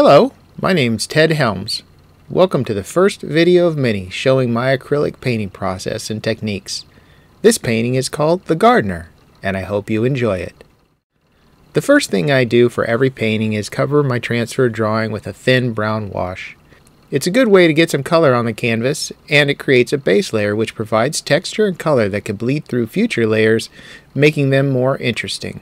Hello, my name's Ted Helms. Welcome to the first video of many showing my acrylic painting process and techniques. This painting is called The Gardener, and I hope you enjoy it. The first thing I do for every painting is cover my transfer drawing with a thin brown wash. It's a good way to get some color on the canvas, and it creates a base layer which provides texture and color that can bleed through future layers, making them more interesting.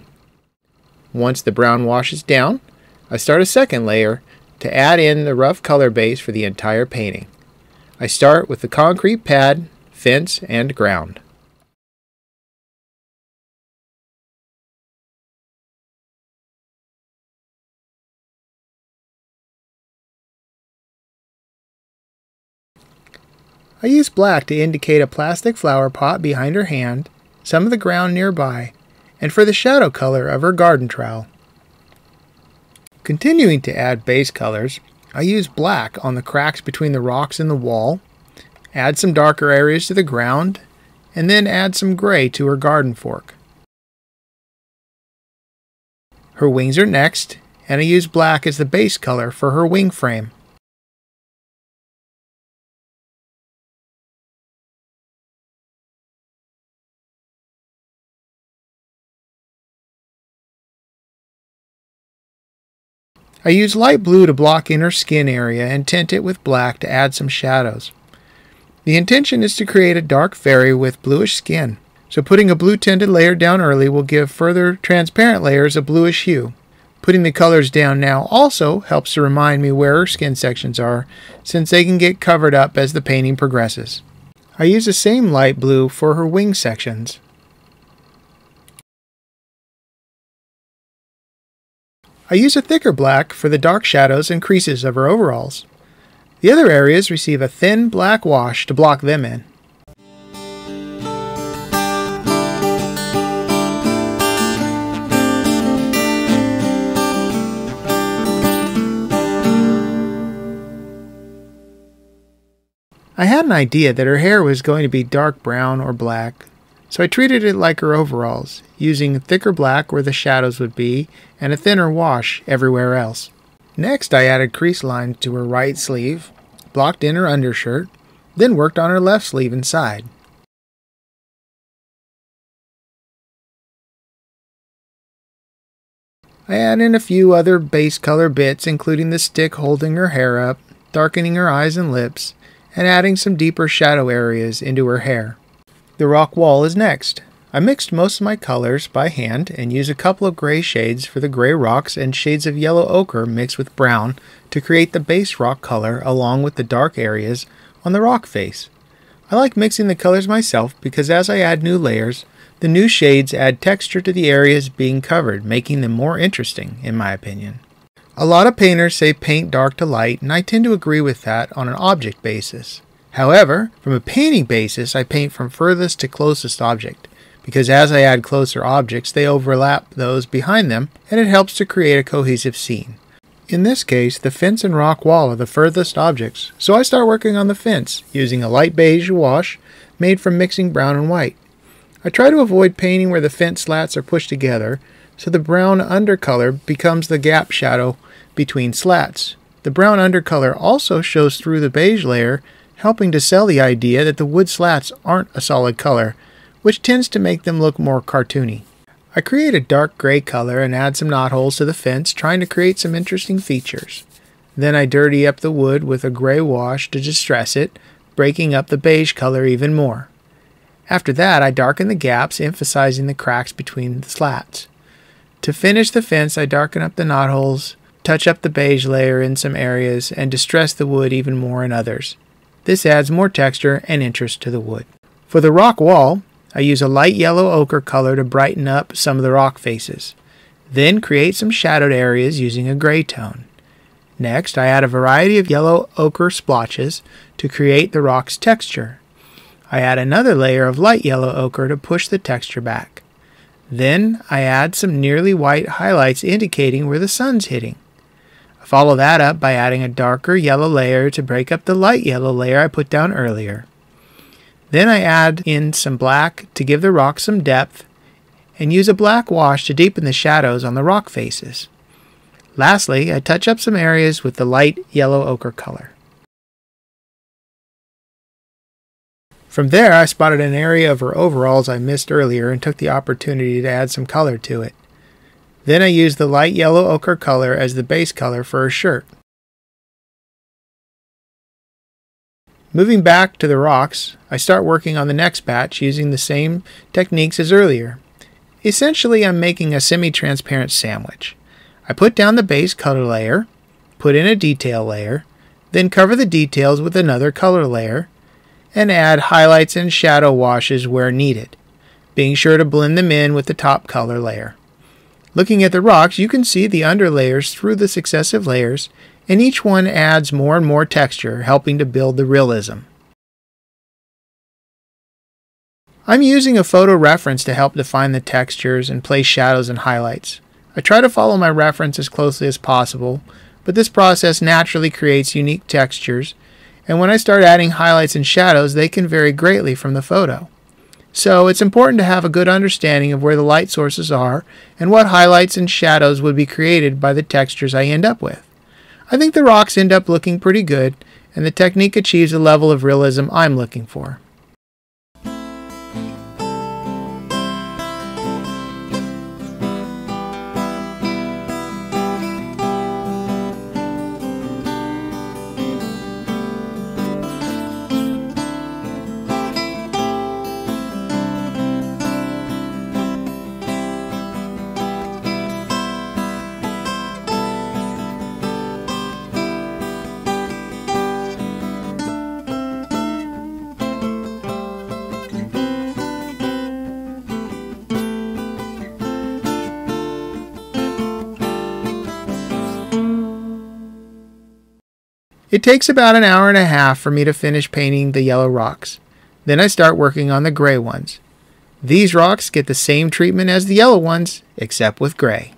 Once the brown wash is down, I start a second layer to add in the rough color base for the entire painting. I start with the concrete pad, fence, and ground. I use black to indicate a plastic flower pot behind her hand, some of the ground nearby, and for the shadow color of her garden trowel. Continuing to add base colors, I use black on the cracks between the rocks and the wall, add some darker areas to the ground, and then add some gray to her garden fork. Her wings are next, and I use black as the base color for her wing frame. I use light blue to block inner skin area and tint it with black to add some shadows. The intention is to create a dark fairy with bluish skin, so putting a blue tinted layer down early will give further transparent layers a bluish hue. Putting the colors down now also helps to remind me where her skin sections are, since they can get covered up as the painting progresses. I use the same light blue for her wing sections. I use a thicker black for the dark shadows and creases of her overalls. The other areas receive a thin black wash to block them in. I had an idea that her hair was going to be dark brown or black, so I treated it like her overalls, using thicker black where the shadows would be and a thinner wash everywhere else. Next, I added crease lines to her right sleeve, blocked in her undershirt, then worked on her left sleeve and side. I add in a few other base color bits, including the stick holding her hair up, darkening her eyes and lips, and adding some deeper shadow areas into her hair. The rock wall is next. I mixed most of my colors by hand and used a couple of gray shades for the gray rocks and shades of yellow ochre mixed with brown to create the base rock color along with the dark areas on the rock face. I like mixing the colors myself because as I add new layers, the new shades add texture to the areas being covered, making them more interesting, in my opinion. A lot of painters say paint dark to light, and I tend to agree with that on an object basis. However, from a painting basis, I paint from furthest to closest object, because as I add closer objects, they overlap those behind them, and it helps to create a cohesive scene. In this case, the fence and rock wall are the furthest objects, so I start working on the fence, using a light beige wash made from mixing brown and white. I try to avoid painting where the fence slats are pushed together, so the brown undercolor becomes the gap shadow between slats. The brown undercolor also shows through the beige layer helping to sell the idea that the wood slats aren't a solid color, which tends to make them look more cartoony. I create a dark gray color and add some knotholes to the fence, trying to create some interesting features. Then I dirty up the wood with a gray wash to distress it, breaking up the beige color even more. After that, I darken the gaps, emphasizing the cracks between the slats. To finish the fence, I darken up the knotholes, touch up the beige layer in some areas, and distress the wood even more in others. This adds more texture and interest to the wood. For the rock wall, I use a light yellow ochre color to brighten up some of the rock faces. Then create some shadowed areas using a gray tone. Next, I add a variety of yellow ochre splotches to create the rock's texture. I add another layer of light yellow ochre to push the texture back. Then I add some nearly white highlights indicating where the sun's hitting. Follow that up by adding a darker yellow layer to break up the light yellow layer I put down earlier. Then I add in some black to give the rock some depth and use a black wash to deepen the shadows on the rock faces. Lastly, I touch up some areas with the light yellow ochre color. From there, I spotted an area of her overalls I missed earlier and took the opportunity to add some color to it. Then I used the light yellow ochre color as the base color for her shirt. Moving back to the rocks, I start working on the next batch using the same techniques as earlier. Essentially, I'm making a semi-transparent sandwich. I put down the base color layer, put in a detail layer, then cover the details with another color layer, and add highlights and shadow washes where needed, being sure to blend them in with the top color layer. Looking at the rocks, you can see the underlayers through the successive layers, and each one adds more and more texture, helping to build the realism. I'm using a photo reference to help define the textures and place shadows and highlights. I try to follow my reference as closely as possible, but this process naturally creates unique textures and when I start adding highlights and shadows, they can vary greatly from the photo. So it's important to have a good understanding of where the light sources are and what highlights and shadows would be created by the textures I end up with. I think the rocks end up looking pretty good, and the technique achieves a level of realism I'm looking for. It takes about an hour and a half for me to finish painting the yellow rocks. Then I start working on the gray ones. These rocks get the same treatment as the yellow ones, except with gray.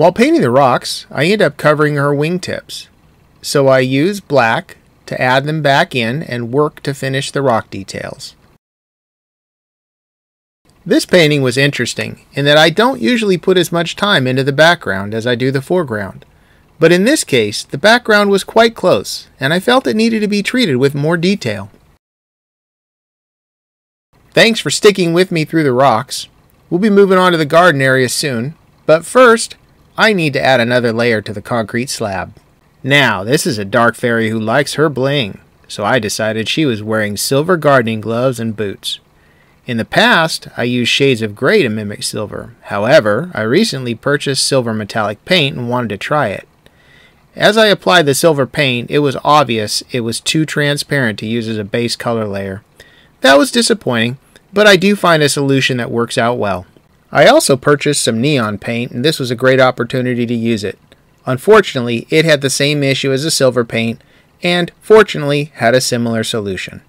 While painting the rocks, I end up covering her wingtips. So I use black to add them back in and work to finish the rock details. This painting was interesting in that I don't usually put as much time into the background as I do the foreground. But in this case, the background was quite close, and I felt it needed to be treated with more detail. Thanks for sticking with me through the rocks. We'll be moving on to the garden area soon, but first, I need to add another layer to the concrete slab. Now, this is a dark fairy who likes her bling, so I decided she was wearing silver gardening gloves and boots. In the past, I used shades of gray to mimic silver. However, I recently purchased silver metallic paint and wanted to try it. As I applied the silver paint, it was obvious it was too transparent to use as a base color layer. That was disappointing, but I do find a solution that works out well. I also purchased some neon paint, and this was a great opportunity to use it. Unfortunately, it had the same issue as the silver paint, and fortunately had a similar solution.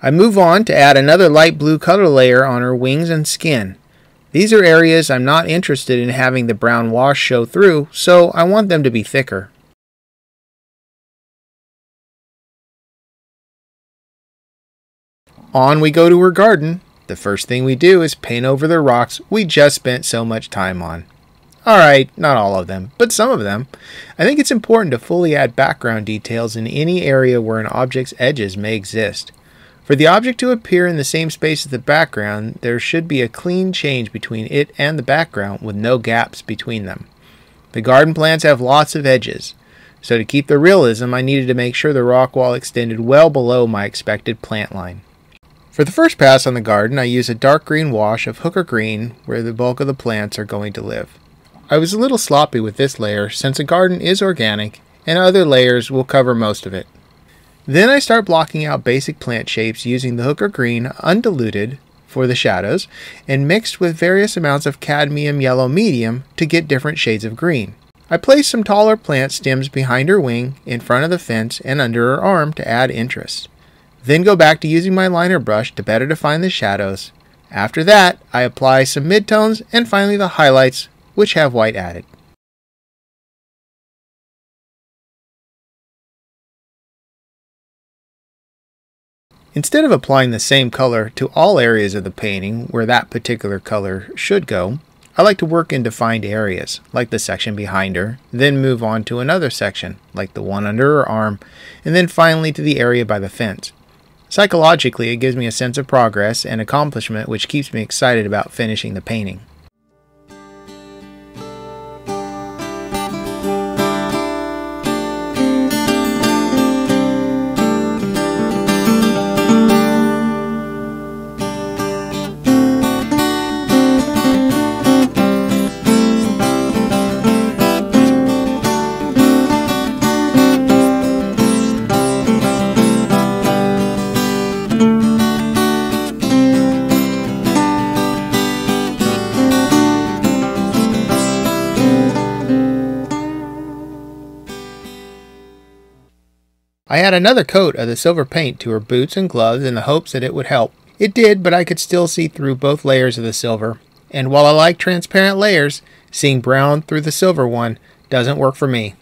I move on to add another light blue color layer on her wings and skin. These are areas I'm not interested in having the brown wash show through, so I want them to be thicker. On we go to her garden. The first thing we do is paint over the rocks we just spent so much time on. Alright, not all of them, but some of them. I think it's important to fully add background details in any area where an object's edges may exist. For the object to appear in the same space as the background, there should be a clean change between it and the background with no gaps between them. The garden plants have lots of edges, so to keep the realism, I needed to make sure the rock wall extended well below my expected plant line. For the first pass on the garden, I use a dark green wash of hooker green where the bulk of the plants are going to live. I was a little sloppy with this layer since a garden is organic and other layers will cover most of it. Then I start blocking out basic plant shapes using the hooker green undiluted for the shadows and mixed with various amounts of cadmium yellow medium to get different shades of green. I place some taller plant stems behind her wing, in front of the fence, and under her arm to add interest. Then go back to using my liner brush to better define the shadows. After that, I apply some midtones and finally the highlights, which have white added. Instead of applying the same color to all areas of the painting where that particular color should go, I like to work in defined areas, like the section behind her, then move on to another section, like the one under her arm, and then finally to the area by the fence. Psychologically, it gives me a sense of progress and accomplishment which keeps me excited about finishing the painting. I add another coat of the silver paint to her boots and gloves in the hopes that it would help. It did, but I could still see through both layers of the silver. And while I like transparent layers, seeing brown through the silver one doesn't work for me.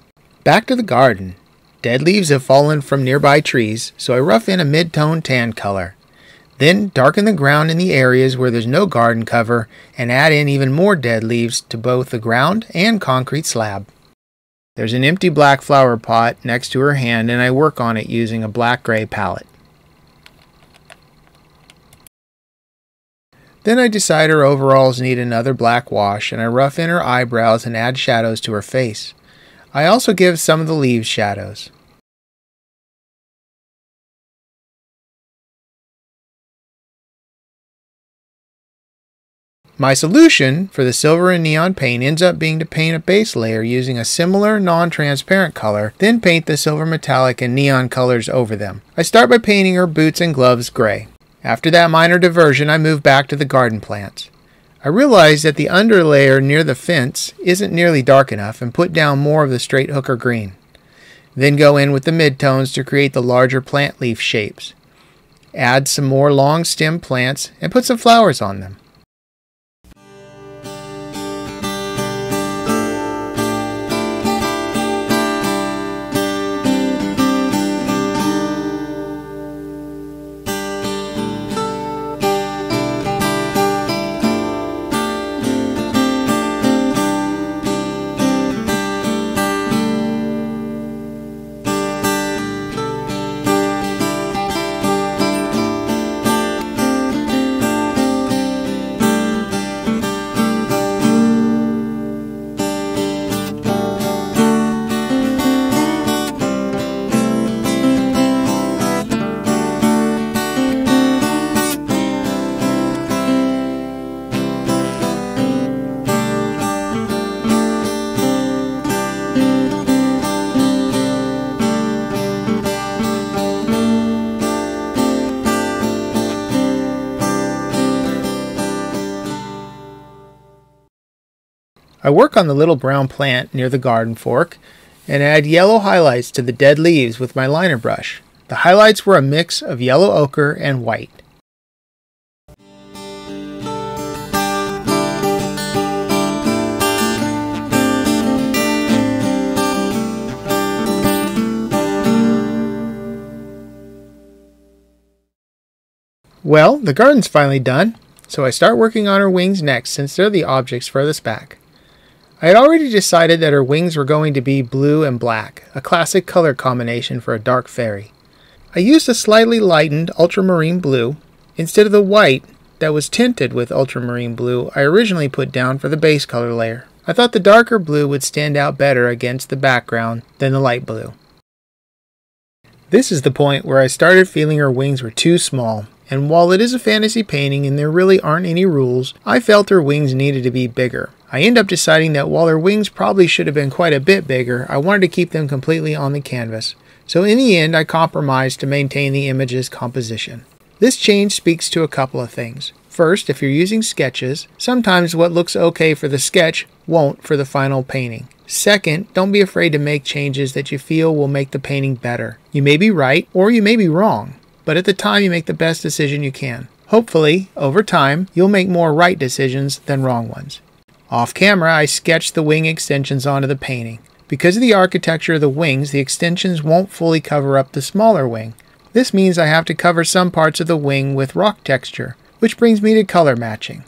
Back to the garden. Dead leaves have fallen from nearby trees, so I rough in a mid-tone tan color. Then darken the ground in the areas where there's no garden cover and add in even more dead leaves to both the ground and concrete slab. There's an empty black flower pot next to her hand and I work on it using a black-gray palette. Then I decide her overalls need another black wash and I rough in her eyebrows and add shadows to her face. I also give some of the leaves shadows. My solution for the silver and neon paint ends up being to paint a base layer using a similar non-transparent color, then paint the silver metallic and neon colors over them. I start by painting her boots and gloves gray. After that minor diversion, I move back to the garden plants. I realize that the underlayer near the fence isn't nearly dark enough and put down more of the straight hooker green. Then go in with the midtones to create the larger plant leaf shapes. Add some more long stem plants and put some flowers on them. I work on the little brown plant near the garden fork and add yellow highlights to the dead leaves with my liner brush. The highlights were a mix of yellow ochre and white. Well, the garden's finally done, so I start working on her wings next since they're the objects furthest back. I had already decided that her wings were going to be blue and black, a classic color combination for a dark fairy. I used a slightly lightened ultramarine blue instead of the white that was tinted with ultramarine blue I originally put down for the base color layer. I thought the darker blue would stand out better against the background than the light blue. This is the point where I started feeling her wings were too small, and while it is a fantasy painting and there really aren't any rules, I felt her wings needed to be bigger. I end up deciding that while their wings probably should have been quite a bit bigger, I wanted to keep them completely on the canvas. So in the end, I compromised to maintain the image's composition. This change speaks to a couple of things. First, if you're using sketches, sometimes what looks okay for the sketch won't for the final painting. Second, don't be afraid to make changes that you feel will make the painting better. You may be right or you may be wrong, but at the time you make the best decision you can. Hopefully, over time, you'll make more right decisions than wrong ones. Off camera, I sketched the wing extensions onto the painting. Because of the architecture of the wings, the extensions won't fully cover up the smaller wing. This means I have to cover some parts of the wing with rock texture, which brings me to color matching.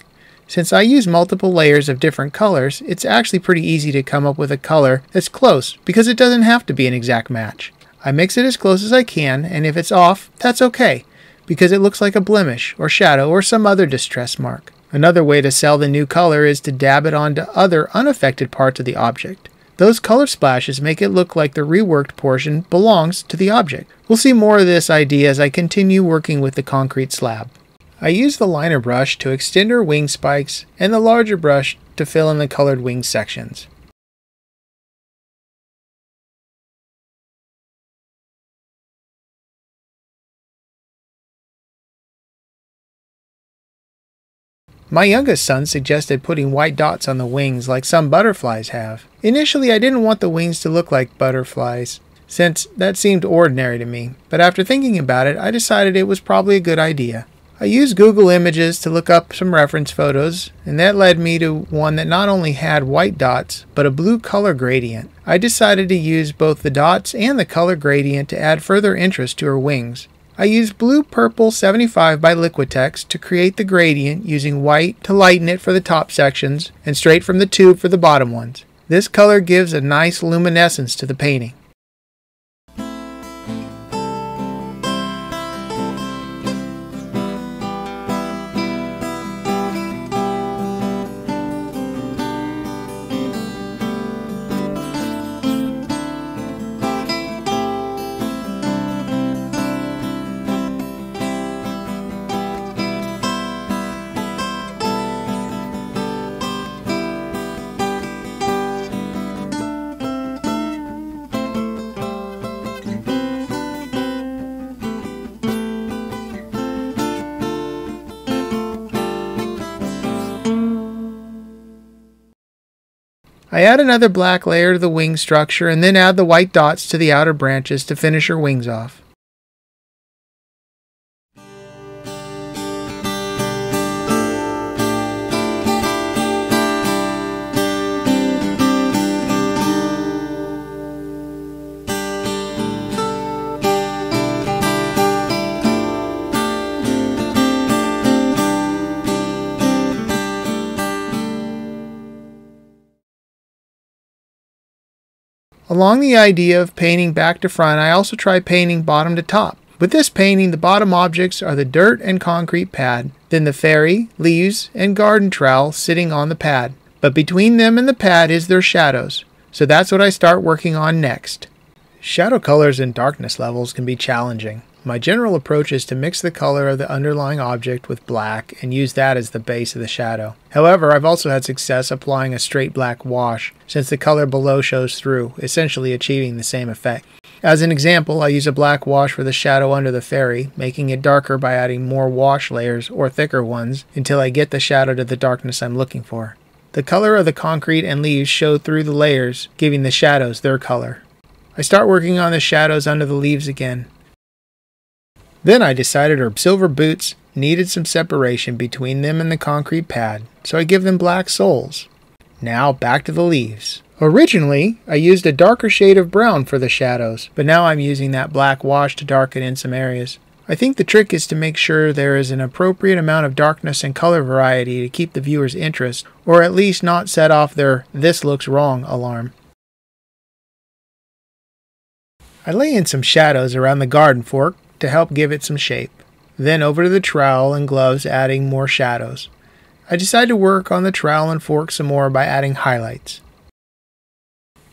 Since I use multiple layers of different colors, it's actually pretty easy to come up with a color that's close because it doesn't have to be an exact match. I mix it as close as I can, and if it's off, that's okay, because it looks like a blemish or shadow or some other distress mark. Another way to sell the new color is to dab it onto other unaffected parts of the object. Those color splashes make it look like the reworked portion belongs to the object. We'll see more of this idea as I continue working with the concrete slab. I use the liner brush to extend her wing spikes and the larger brush to fill in the colored wing sections. My youngest son suggested putting white dots on the wings like some butterflies have. Initially, I didn't want the wings to look like butterflies, since that seemed ordinary to me, but after thinking about it, I decided it was probably a good idea. I used Google Images to look up some reference photos, and that led me to one that not only had white dots, but a blue color gradient. I decided to use both the dots and the color gradient to add further interest to her wings. I used Blue Purple 75 by Liquitex to create the gradient using white to lighten it for the top sections and straight from the tube for the bottom ones. This color gives a nice luminescence to the painting. I add another black layer to the wing structure and then add the white dots to the outer branches to finish her wings off. Along the idea of painting back to front, I also try painting bottom to top. With this painting, the bottom objects are the dirt and concrete pad, then the fairy, leaves, and garden trowel sitting on the pad. But between them and the pad is their shadows, so that's what I start working on next. Shadow colors and darkness levels can be challenging. My general approach is to mix the color of the underlying object with black and use that as the base of the shadow. However, I've also had success applying a straight black wash, since the color below shows through, essentially achieving the same effect. As an example, I use a black wash for the shadow under the fairy, making it darker by adding more wash layers or thicker ones until I get the shadow to the darkness I'm looking for. The color of the concrete and leaves show through the layers, giving the shadows their color. I start working on the shadows under the leaves again. Then I decided her silver boots needed some separation between them and the concrete pad, so I give them black soles. Now back to the leaves. Originally, I used a darker shade of brown for the shadows, but now I'm using that black wash to darken in some areas. I think the trick is to make sure there is an appropriate amount of darkness and color variety to keep the viewer's interest, or at least not set off their this looks wrong alarm. I lay in some shadows around the garden fork to help give it some shape, then over to the trowel and gloves adding more shadows. I decide to work on the trowel and fork some more by adding highlights.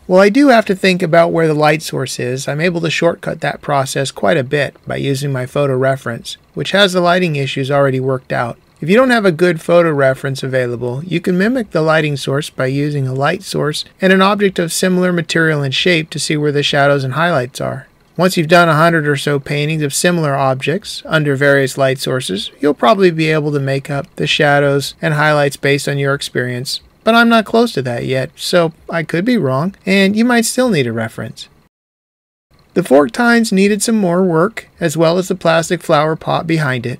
While I do have to think about where the light source is, I'm able to shortcut that process quite a bit by using my photo reference, which has the lighting issues already worked out. If you don't have a good photo reference available, you can mimic the lighting source by using a light source and an object of similar material and shape to see where the shadows and highlights are. Once you've done a hundred or so paintings of similar objects under various light sources, you'll probably be able to make up the shadows and highlights based on your experience but I'm not close to that yet, so I could be wrong, and you might still need a reference. The fork tines needed some more work, as well as the plastic flower pot behind it.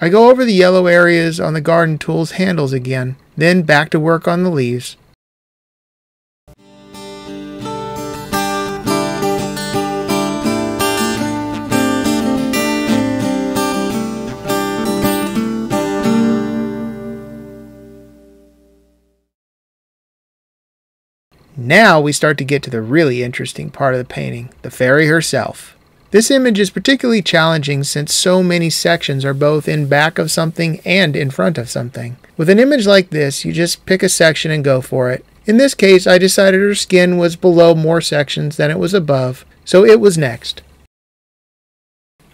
I go over the yellow areas on the garden tools handles again, then back to work on the leaves. Now we start to get to the really interesting part of the painting, the fairy herself. This image is particularly challenging since so many sections are both in back of something and in front of something. With an image like this, you just pick a section and go for it. In this case, I decided her skin was below more sections than it was above, so it was next.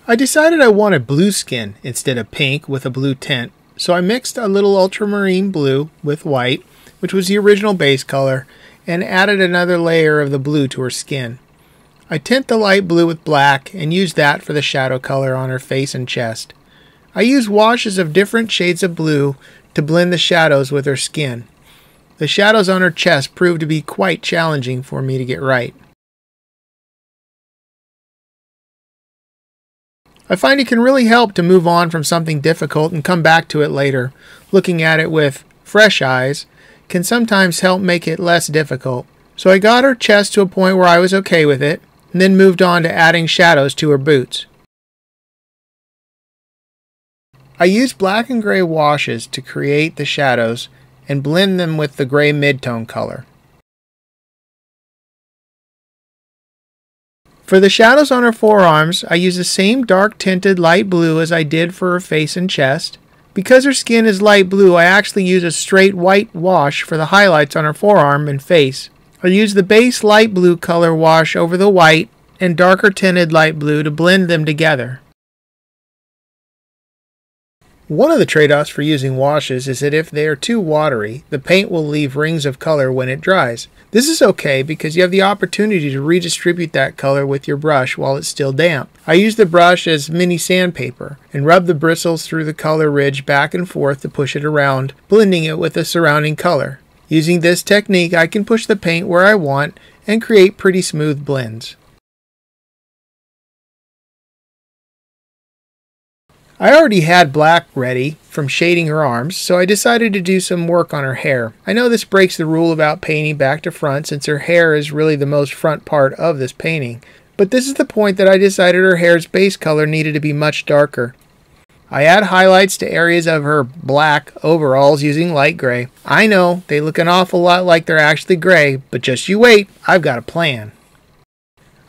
I decided I wanted blue skin instead of pink with a blue tint, so I mixed a little ultramarine blue with white, which was the original base color, and added another layer of the blue to her skin. I tint the light blue with black and use that for the shadow color on her face and chest. I use washes of different shades of blue to blend the shadows with her skin. The shadows on her chest proved to be quite challenging for me to get right. I find it can really help to move on from something difficult and come back to it later, looking at it with fresh eyes can sometimes help make it less difficult. So I got her chest to a point where I was okay with it, and then moved on to adding shadows to her boots. I used black and gray washes to create the shadows and blend them with the gray midtone color. For the shadows on her forearms, I used the same dark tinted light blue as I did for her face and chest, because her skin is light blue, I actually use a straight white wash for the highlights on her forearm and face. I use the base light blue color wash over the white and darker tinted light blue to blend them together. One of the trade-offs for using washes is that if they are too watery, the paint will leave rings of color when it dries. This is okay because you have the opportunity to redistribute that color with your brush while it's still damp. I use the brush as mini sandpaper and rub the bristles through the color ridge back and forth to push it around, blending it with the surrounding color. Using this technique, I can push the paint where I want and create pretty smooth blends. I already had black ready from shading her arms, so I decided to do some work on her hair. I know this breaks the rule about painting back to front since her hair is really the most front part of this painting, but this is the point that I decided her hair's base color needed to be much darker. I add highlights to areas of her black overalls using light gray. I know, they look an awful lot like they're actually gray, but just you wait, I've got a plan.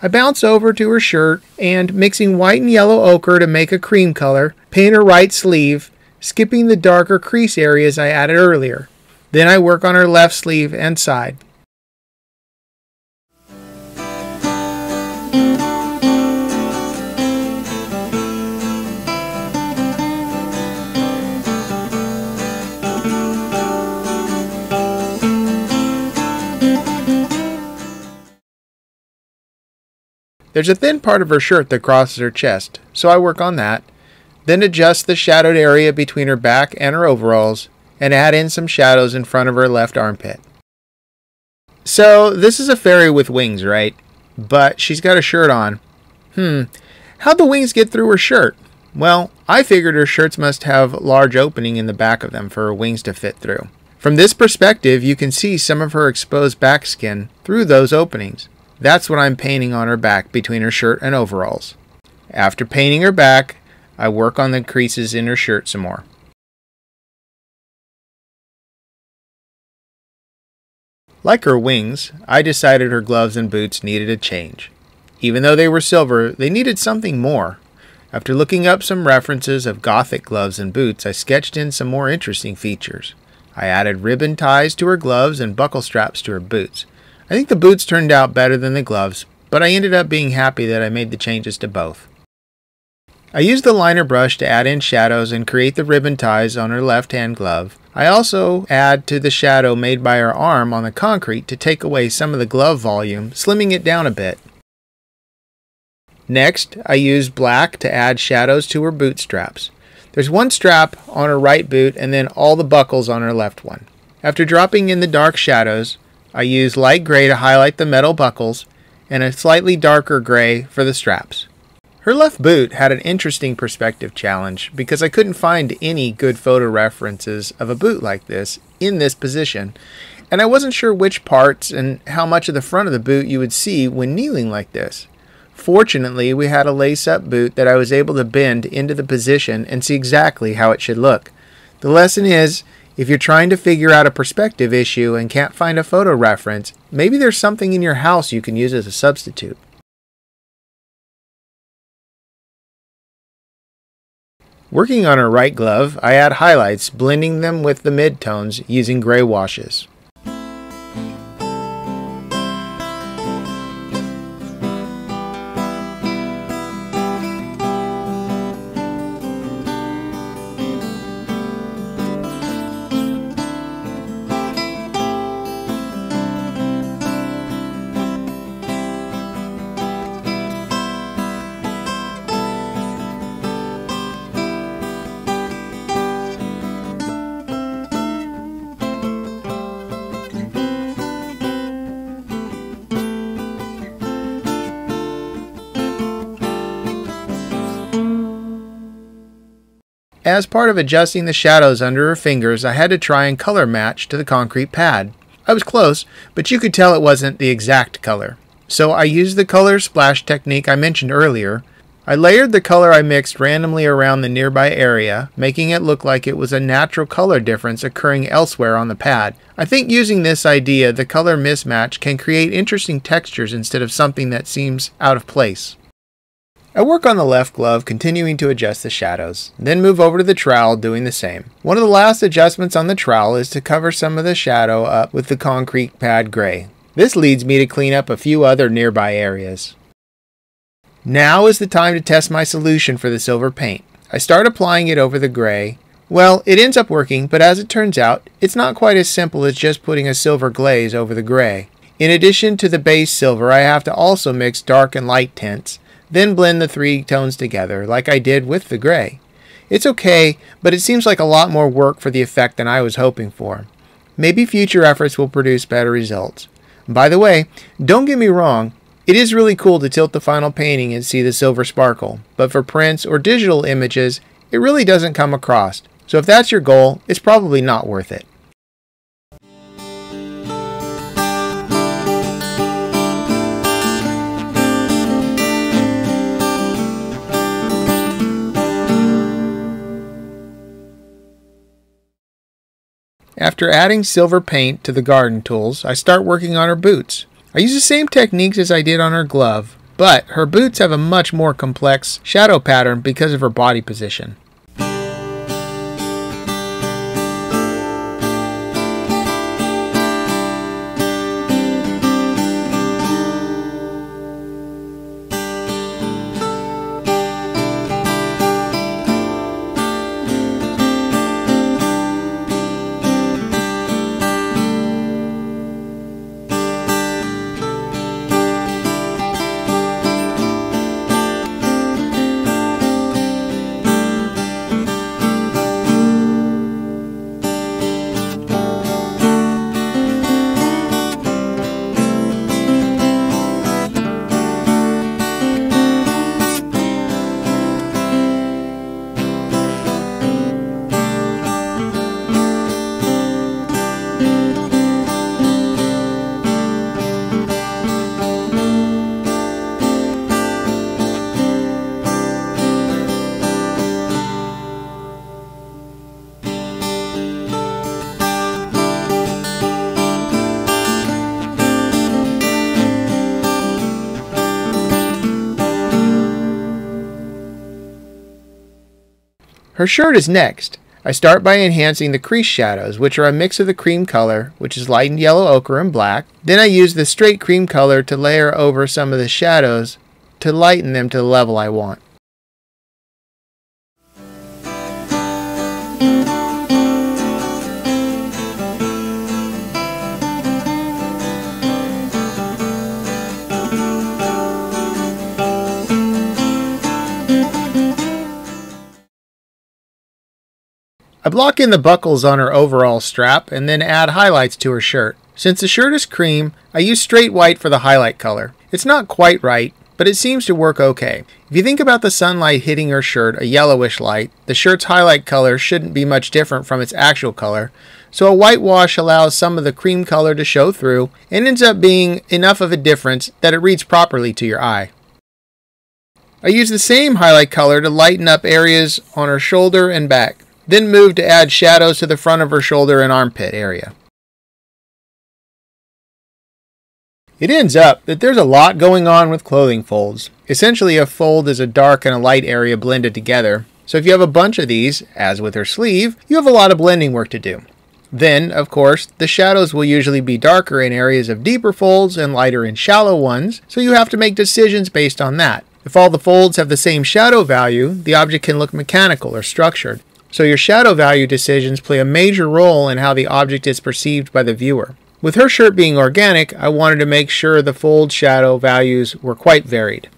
I bounce over to her shirt and, mixing white and yellow ochre to make a cream color, paint her right sleeve, skipping the darker crease areas I added earlier. Then I work on her left sleeve and side. There's a thin part of her shirt that crosses her chest, so I work on that. Then adjust the shadowed area between her back and her overalls, and add in some shadows in front of her left armpit. So, this is a fairy with wings, right? But she's got a shirt on. Hmm, how'd the wings get through her shirt? Well, I figured her shirts must have large opening in the back of them for her wings to fit through. From this perspective, you can see some of her exposed back skin through those openings. That's what I'm painting on her back between her shirt and overalls. After painting her back, I work on the creases in her shirt some more. Like her wings, I decided her gloves and boots needed a change. Even though they were silver, they needed something more. After looking up some references of Gothic gloves and boots, I sketched in some more interesting features. I added ribbon ties to her gloves and buckle straps to her boots. I think the boots turned out better than the gloves, but I ended up being happy that I made the changes to both. I used the liner brush to add in shadows and create the ribbon ties on her left hand glove. I also add to the shadow made by her arm on the concrete to take away some of the glove volume, slimming it down a bit. Next, I use black to add shadows to her boot straps. There's one strap on her right boot and then all the buckles on her left one. After dropping in the dark shadows, I use light gray to highlight the metal buckles and a slightly darker gray for the straps. Her left boot had an interesting perspective challenge because I couldn't find any good photo references of a boot like this in this position, and I wasn't sure which parts and how much of the front of the boot you would see when kneeling like this. Fortunately, we had a lace-up boot that I was able to bend into the position and see exactly how it should look. The lesson is, if you're trying to figure out a perspective issue and can't find a photo reference, maybe there's something in your house you can use as a substitute. Working on her right glove, I add highlights, blending them with the midtones using gray washes. As part of adjusting the shadows under her fingers, I had to try and color match to the concrete pad. I was close, but you could tell it wasn't the exact color. So I used the color splash technique I mentioned earlier. I layered the color I mixed randomly around the nearby area, making it look like it was a natural color difference occurring elsewhere on the pad. I think using this idea, the color mismatch can create interesting textures instead of something that seems out of place. I work on the left glove, continuing to adjust the shadows, then move over to the trowel, doing the same. One of the last adjustments on the trowel is to cover some of the shadow up with the concrete pad gray. This leads me to clean up a few other nearby areas. Now is the time to test my solution for the silver paint. I start applying it over the gray. Well, it ends up working, but as it turns out, it's not quite as simple as just putting a silver glaze over the gray. In addition to the base silver, I have to also mix dark and light tints, then blend the three tones together, like I did with the gray. It's okay, but it seems like a lot more work for the effect than I was hoping for. Maybe future efforts will produce better results. By the way, don't get me wrong, it is really cool to tilt the final painting and see the silver sparkle, but for prints or digital images, it really doesn't come across. So if that's your goal, it's probably not worth it. After adding silver paint to the garden tools, I start working on her boots. I use the same techniques as I did on her glove, but her boots have a much more complex shadow pattern because of her body position. Her shirt is next. I start by enhancing the crease shadows, which are a mix of the cream color, which is lightened yellow ochre and black. Then I use the straight cream color to layer over some of the shadows to lighten them to the level I want. I block in the buckles on her overall strap and then add highlights to her shirt. Since the shirt is cream, I use straight white for the highlight color. It's not quite right, but it seems to work okay. If you think about the sunlight hitting her shirt, a yellowish light, the shirt's highlight color shouldn't be much different from its actual color, so a white wash allows some of the cream color to show through and ends up being enough of a difference that it reads properly to your eye. I use the same highlight color to lighten up areas on her shoulder and back. Then move to add shadows to the front of her shoulder and armpit area. It ends up that there's a lot going on with clothing folds. Essentially, a fold is a dark and a light area blended together. So if you have a bunch of these, as with her sleeve, you have a lot of blending work to do. Then, of course, the shadows will usually be darker in areas of deeper folds and lighter in shallow ones, so you have to make decisions based on that. If all the folds have the same shadow value, the object can look mechanical or structured. So your shadow value decisions play a major role in how the object is perceived by the viewer. With her shirt being organic, I wanted to make sure the fold shadow values were quite varied.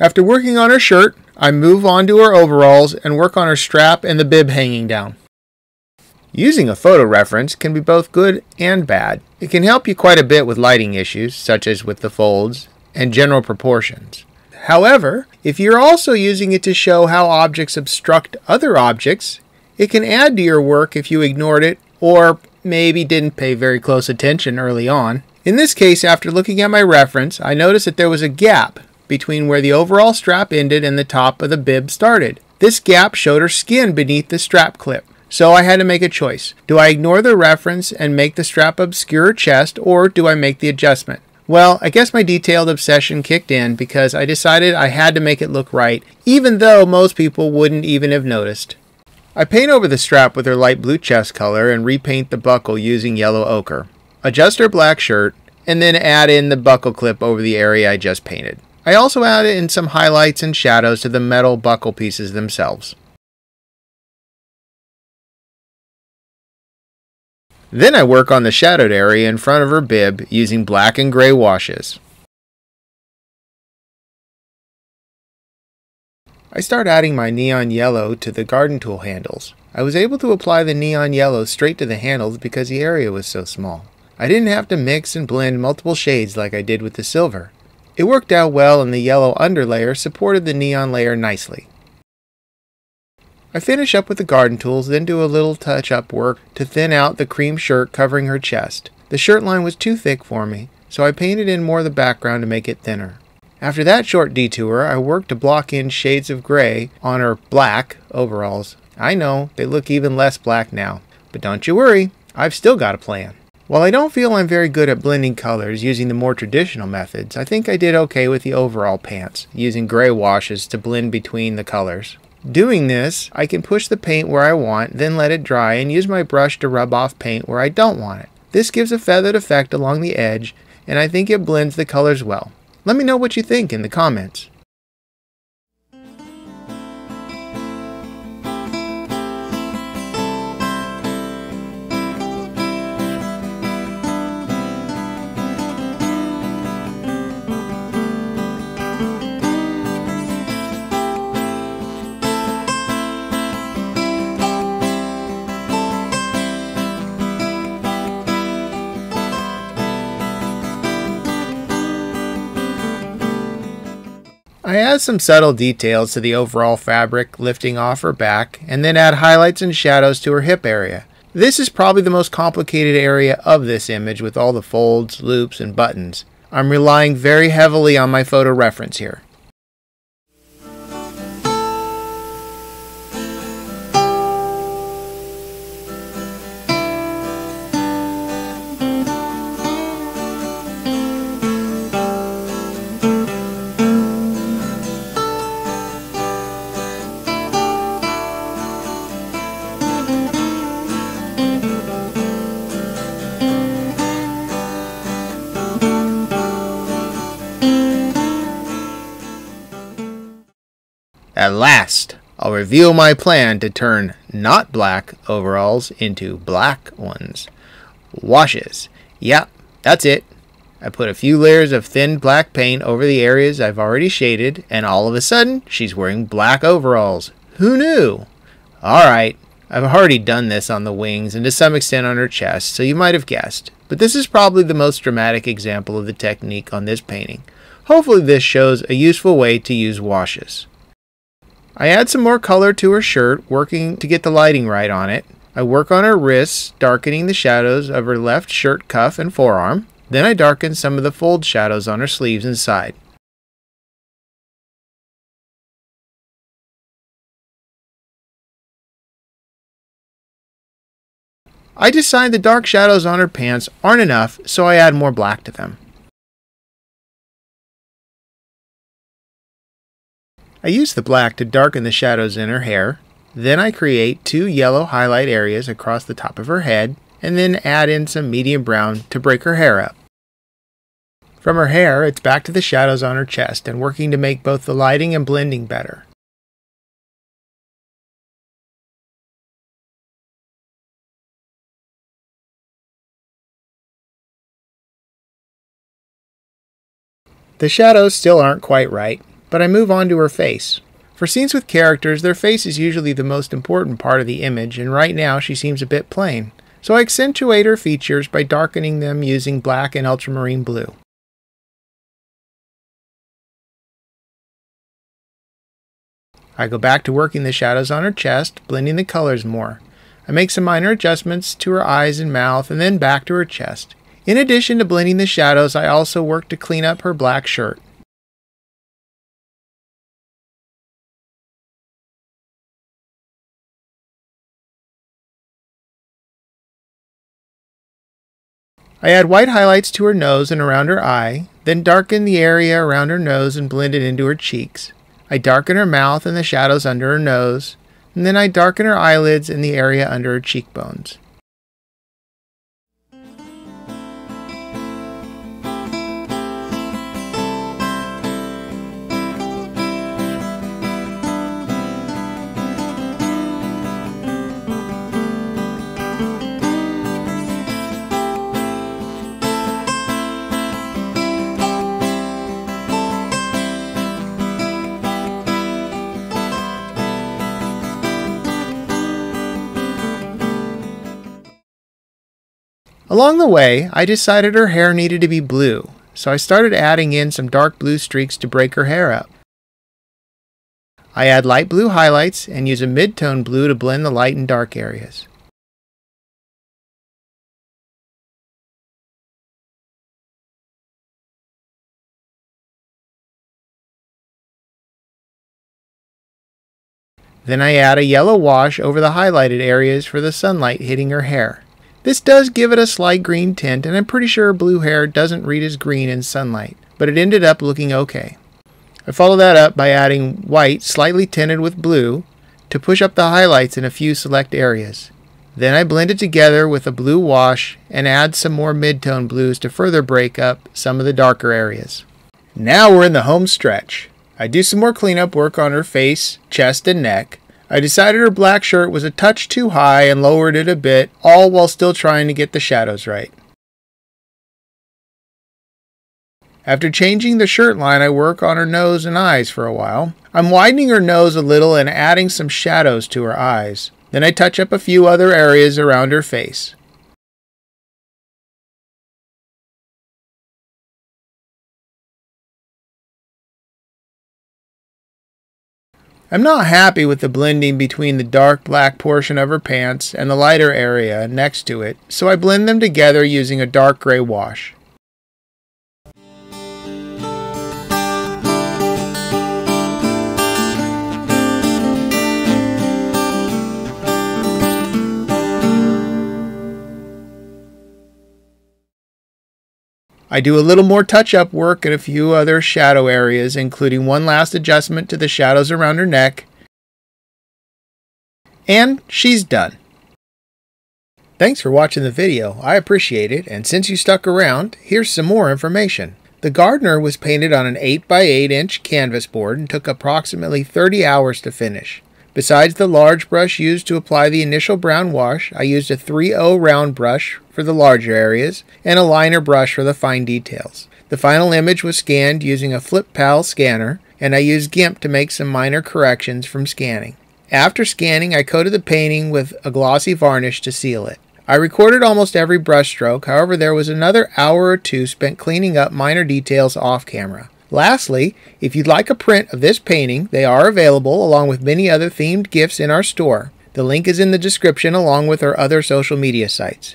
After working on her shirt, I move on to her overalls and work on her strap and the bib hanging down. Using a photo reference can be both good and bad. It can help you quite a bit with lighting issues, such as with the folds and general proportions. However, if you're also using it to show how objects obstruct other objects, it can add to your work if you ignored it or maybe didn't pay very close attention early on. In this case, after looking at my reference, I noticed that there was a gap between where the overall strap ended and the top of the bib started. This gap showed her skin beneath the strap clip. So I had to make a choice. Do I ignore the reference and make the strap obscure her chest, or do I make the adjustment? Well, I guess my detailed obsession kicked in because I decided I had to make it look right, even though most people wouldn't even have noticed. I paint over the strap with her light blue chest color and repaint the buckle using yellow ochre. Adjust her black shirt, and then add in the buckle clip over the area I just painted. I also added in some highlights and shadows to the metal buckle pieces themselves. Then I work on the shadowed area in front of her bib using black and gray washes. I start adding my neon yellow to the garden tool handles. I was able to apply the neon yellow straight to the handles because the area was so small. I didn't have to mix and blend multiple shades like I did with the silver. It worked out well and the yellow underlayer supported the neon layer nicely. I finish up with the garden tools, then do a little touch-up work to thin out the cream shirt covering her chest. The shirt line was too thick for me, so I painted in more of the background to make it thinner. After that short detour, I worked to block in shades of gray on her black overalls. I know, they look even less black now, but don't you worry, I've still got a plan. While I don't feel I'm very good at blending colors using the more traditional methods, I think I did okay with the overall pants, using gray washes to blend between the colors. Doing this, I can push the paint where I want, then let it dry and use my brush to rub off paint where I don't want it. This gives a feathered effect along the edge, and I think it blends the colors well. Let me know what you think in the comments. I add some subtle details to the overall fabric, lifting off her back, and then add highlights and shadows to her hip area. This is probably the most complicated area of this image with all the folds, loops, and buttons. I'm relying very heavily on my photo reference here. At last, I'll reveal my plan to turn not black overalls into black ones. Washes. Yep, that's it. I put a few layers of thin black paint over the areas I've already shaded, and all of a sudden, she's wearing black overalls. Who knew? Alright, I've already done this on the wings and to some extent on her chest, so you might have guessed. But this is probably the most dramatic example of the technique on this painting. Hopefully this shows a useful way to use washes. I add some more color to her shirt, working to get the lighting right on it. I work on her wrists, darkening the shadows of her left shirt cuff and forearm. Then I darken some of the fold shadows on her sleeves and side. I decide the dark shadows on her pants aren't enough, so I add more black to them. I use the black to darken the shadows in her hair. Then I create two yellow highlight areas across the top of her head, and then add in some medium brown to break her hair up. From her hair, it's back to the shadows on her chest and working to make both the lighting and blending better. The shadows still aren't quite right, but I move on to her face. For scenes with characters, their face is usually the most important part of the image, and right now she seems a bit plain. So I accentuate her features by darkening them using black and ultramarine blue. I go back to working the shadows on her chest, blending the colors more. I make some minor adjustments to her eyes and mouth, and then back to her chest. In addition to blending the shadows, I also work to clean up her black shirt. I add white highlights to her nose and around her eye, then darken the area around her nose and blend it into her cheeks. I darken her mouth and the shadows under her nose, and then I darken her eyelids and the area under her cheekbones. Along the way, I decided her hair needed to be blue, so I started adding in some dark blue streaks to break her hair up. I add light blue highlights and use a mid-tone blue to blend the light and dark areas. Then I add a yellow wash over the highlighted areas for the sunlight hitting her hair. This does give it a slight green tint, and I'm pretty sure blue hair doesn't read as green in sunlight, but it ended up looking okay. I follow that up by adding white slightly tinted with blue to push up the highlights in a few select areas. Then I blend it together with a blue wash and add some more mid-tone blues to further break up some of the darker areas. Now we're in the home stretch. I do some more cleanup work on her face, chest, and neck, I decided her black shirt was a touch too high and lowered it a bit, all while still trying to get the shadows right. After changing the shirt line, I work on her nose and eyes for a while. I'm widening her nose a little and adding some shadows to her eyes. Then I touch up a few other areas around her face. I'm not happy with the blending between the dark black portion of her pants and the lighter area next to it, so I blend them together using a dark gray wash. I do a little more touch-up work in a few other shadow areas, including one last adjustment to the shadows around her neck. And she's done. Thanks for watching the video, I appreciate it, and since you stuck around, here's some more information. The gardener was painted on an 8x8 inch canvas board and took approximately 30 hours to finish. Besides the large brush used to apply the initial brown wash, I used a 3-0 round brush for the larger areas and a liner brush for the fine details. The final image was scanned using a FlipPal scanner, and I used GIMP to make some minor corrections from scanning. After scanning, I coated the painting with a glossy varnish to seal it. I recorded almost every brushstroke, however, there was another hour or two spent cleaning up minor details off camera. Lastly, if you'd like a print of this painting, they are available along with many other themed gifts in our store. The link is in the description along with our other social media sites.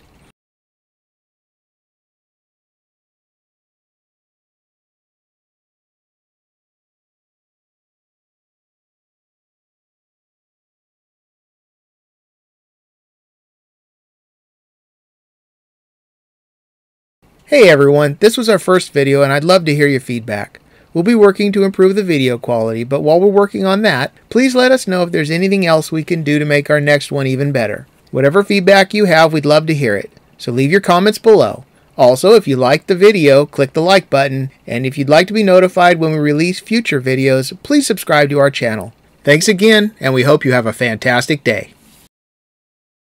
Hey everyone, this was our first video and I'd love to hear your feedback. We'll be working to improve the video quality, but while we're working on that, please let us know if there's anything else we can do to make our next one even better. Whatever feedback you have, we'd love to hear it, so leave your comments below. Also, if you liked the video, click the like button, and if you'd like to be notified when we release future videos, please subscribe to our channel. Thanks again, and we hope you have a fantastic day.